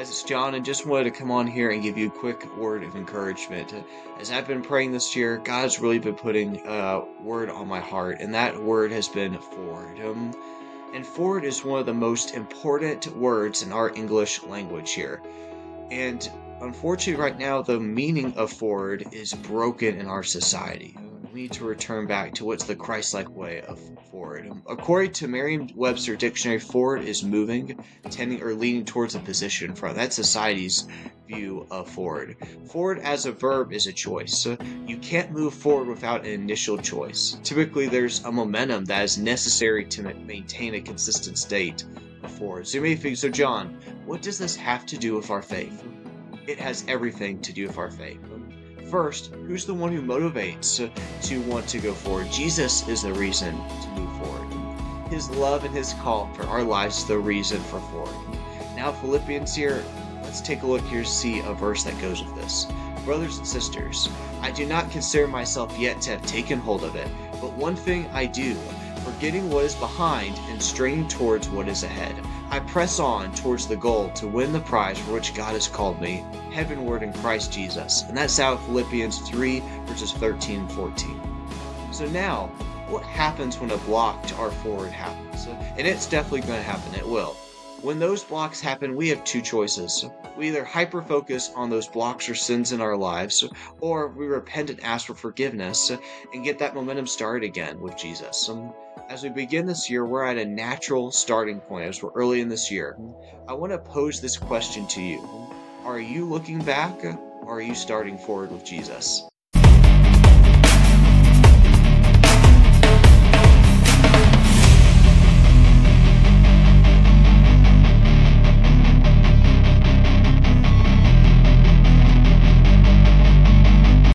guys, it's John, and just wanted to come on here and give you a quick word of encouragement. As I've been praying this year, God's really been putting a word on my heart, and that word has been forward. Um, and forward is one of the most important words in our English language here. And unfortunately, right now, the meaning of forward is broken in our society we need to return back to what's the Christ-like way of forward. Um, according to Merriam-Webster dictionary, forward is moving, tending, or leaning towards a position front. That's society's view of forward. Forward as a verb is a choice. So you can't move forward without an initial choice. Typically, there's a momentum that is necessary to maintain a consistent state of forward. So you may think, so John, what does this have to do with our faith? It has everything to do with our faith. First, who's the one who motivates to, want to go forward? Jesus is the reason to move forward. His love and his call for our lives is the reason for forward. Now, Philippians here, let's take a look here see a verse that goes with this. Brothers and sisters, I do not consider myself yet to have taken hold of it, but one thing I do, forgetting what is behind and straining towards what is ahead. I press on towards the goal to win the prize for which God has called me, heavenward in Christ Jesus. And that's out of Philippians 3, verses 13 and 14. So now, what happens when a block to our forward happens? And it's definitely going to happen, it will. When those blocks happen, we have two choices. We either hyper focus on those blocks or sins in our lives, or we repent and ask for forgiveness and get that momentum started again with Jesus. As we begin this year, we're at a natural starting point as we're early in this year. I want to pose this question to you Are you looking back or are you starting forward with Jesus?